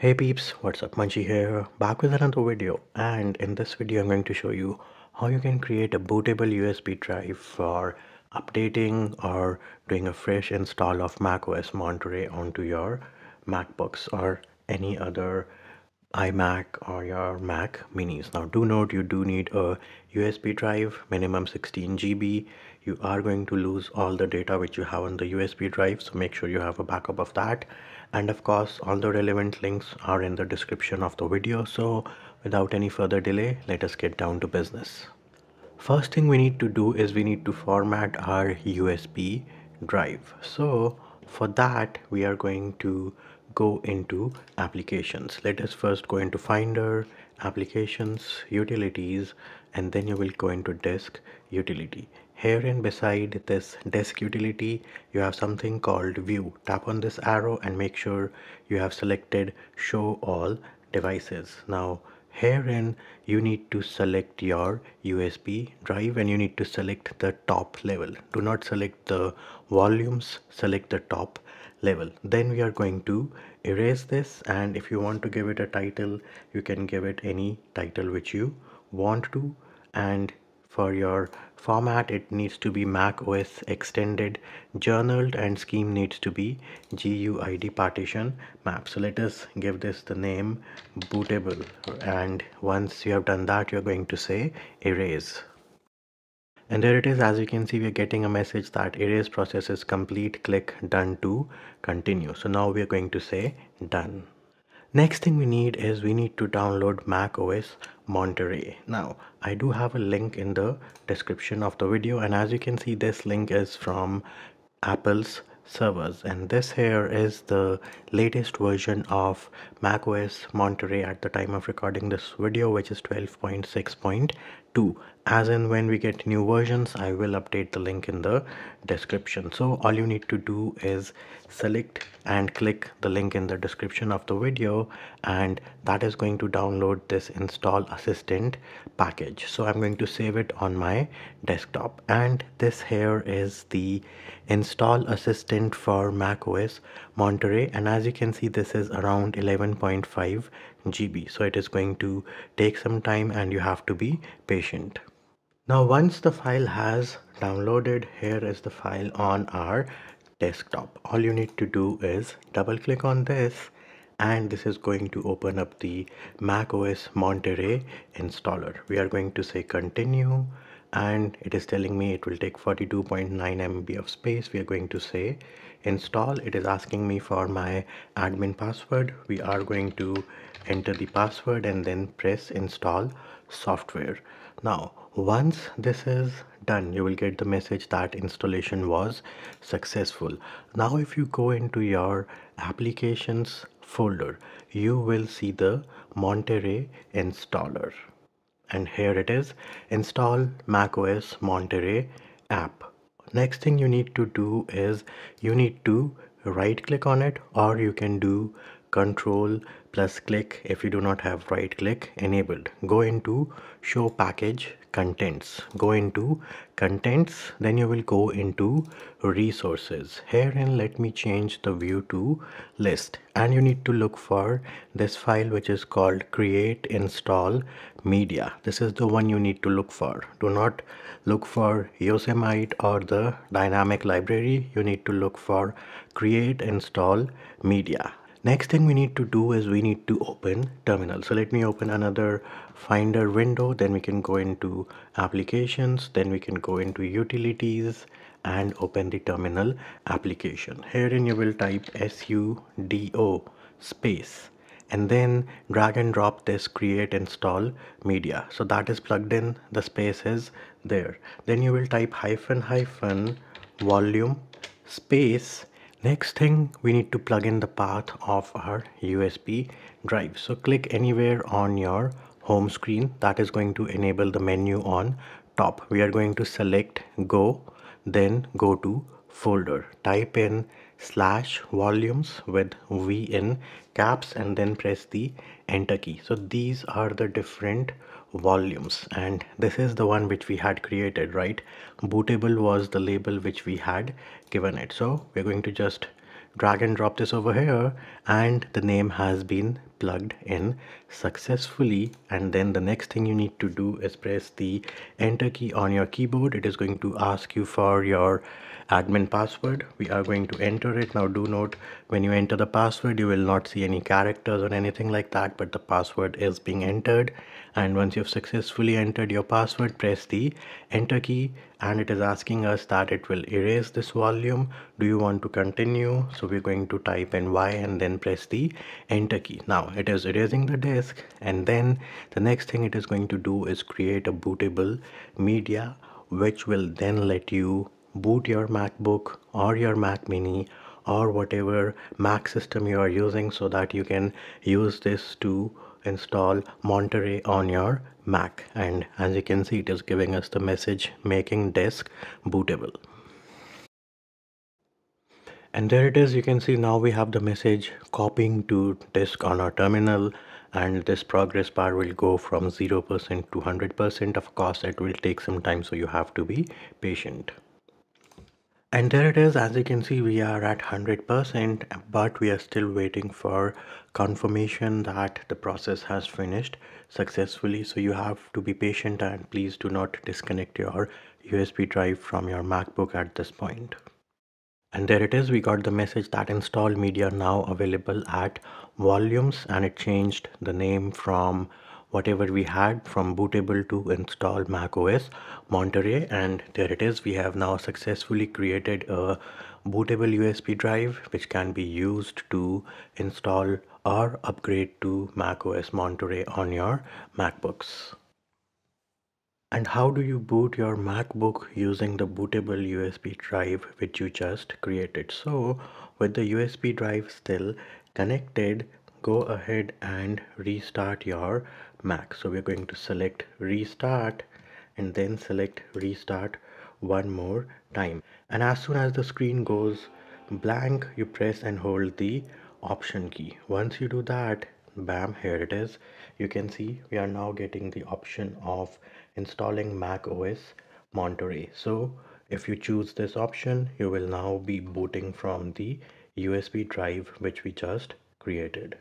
Hey peeps, what's up? Munchy here, back with another video. And in this video I'm going to show you how you can create a bootable USB drive for updating or doing a fresh install of macOS Monterey onto your MacBooks or any other iMac or your Mac minis. Now do note you do need a USB drive, minimum 16 GB. You are going to lose all the data which you have on the USB drive, so make sure you have a backup of that. And of course, all the relevant links are in the description of the video. So without any further delay, let us get down to business. First thing we need to do is we need to format our USB drive. So for that, we are going to go into applications. Let us first go into finder applications utilities and then you will go into disk utility. Here and beside this disk utility you have something called view. Tap on this arrow and make sure you have selected show all devices. Now herein you need to select your USB drive and you need to select the top level. Do not select the volumes select the top level. Then we are going to erase this and if you want to give it a title you can give it any title which you want to. And for your format it needs to be mac os extended journaled and scheme needs to be guid partition map. So let us give this the name bootable. And once you have done that you're going to say erase and there it is as you can see we're getting a message that erase process is complete click done to continue. So now we're going to say done. Next thing we need is we need to download mac os monterey. Now i do have a link in the description of the video and as you can see this link is from apple's servers. And this here is the latest version of macOS Monterey at the time of recording this video which is 12.6.2 as in when we get new versions I will update the link in the description. So all you need to do is select and click the link in the description of the video and that is going to download this install assistant package. So I'm going to save it on my desktop. And this here is the install assistant for macOS Monterey. And as you can see this is around 11.5 GB so it is going to take some time and you have to be patient now once the file has downloaded here is the file on our desktop. All you need to do is double click on this and this is going to open up the Mac OS Monterey installer. We are going to say continue and it is telling me it will take 42.9 MB of space we are going to say install. It is asking me for my admin password. We are going to enter the password and then press install software. Now once this is done you will get the message that installation was successful. Now if you go into your applications folder you will see the monterey installer and here it is. Install macOS Monterey app. Next thing you need to do is you need to right click on it or you can do control plus click if you do not have right click enabled. Go into show package contents. Go into contents then you will go into resources. Here and let me change the view to list. And you need to look for this file which is called create install media. This is the one you need to look for. Do not look for yosemite or the dynamic library. You need to look for create install media next thing we need to do is we need to open terminal. So let me open another finder window. Then we can go into applications. Then we can go into utilities and open the terminal application. Herein you will type sudo space. And then drag and drop this create install media. So that is plugged in. The space is there. Then you will type hyphen hyphen volume space next thing we need to plug in the path of our USB drive. So click anywhere on your home screen. That is going to enable the menu on top. We are going to select go then go to folder. Type in slash volumes with v in caps and then press the enter key. So these are the different volumes. And this is the one which we had created right? Bootable was the label which we had given it. So we're going to just drag and drop this over here. And the name has been plugged in successfully. And then the next thing you need to do is press the enter key on your keyboard. It is going to ask you for your admin password. We are going to enter it. Now do note when you enter the password you will not see any characters or anything like that but the password is being entered. And once you've successfully entered your password press the enter key and it is asking us that it will erase this volume. Do you want to continue? So we're going to type in y and then press the enter key. Now it is erasing the disk and then the next thing it is going to do is create a bootable media which will then let you boot your macbook or your mac mini or whatever mac system you are using so that you can use this to install monterey on your mac. And as you can see it is giving us the message making disk bootable. And there it is. You can see now we have the message copying to disk on our terminal. And this progress bar will go from 0% to 100% of course it will take some time so you have to be patient and there it is. As you can see we are at 100% but we are still waiting for confirmation that the process has finished successfully. So you have to be patient and please do not disconnect your USB drive from your MacBook at this point. And there it is. We got the message that install media now available at volumes and it changed the name from whatever we had from bootable to install macOS Monterey and there it is we have now successfully created a bootable USB drive which can be used to install or upgrade to macOS Monterey on your MacBooks. And how do you boot your MacBook using the bootable USB drive which you just created? So with the USB drive still connected, go ahead and restart your Mac. So we're going to select restart and then select restart one more time. And as soon as the screen goes blank, you press and hold the option key. Once you do that, bam, here it is. You can see we are now getting the option of installing Mac OS Monterey. So if you choose this option, you will now be booting from the USB drive which we just created.